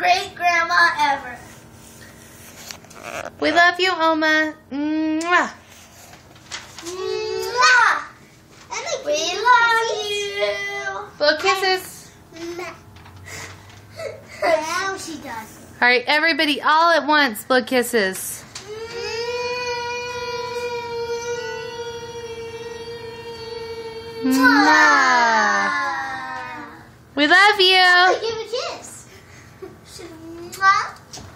great grandma ever. We love you, Oma. Mwah. Mwah! We love you. Blow kisses. now she does. All right, everybody, all at once, blow kisses. Mwah. We love you. Give it 什？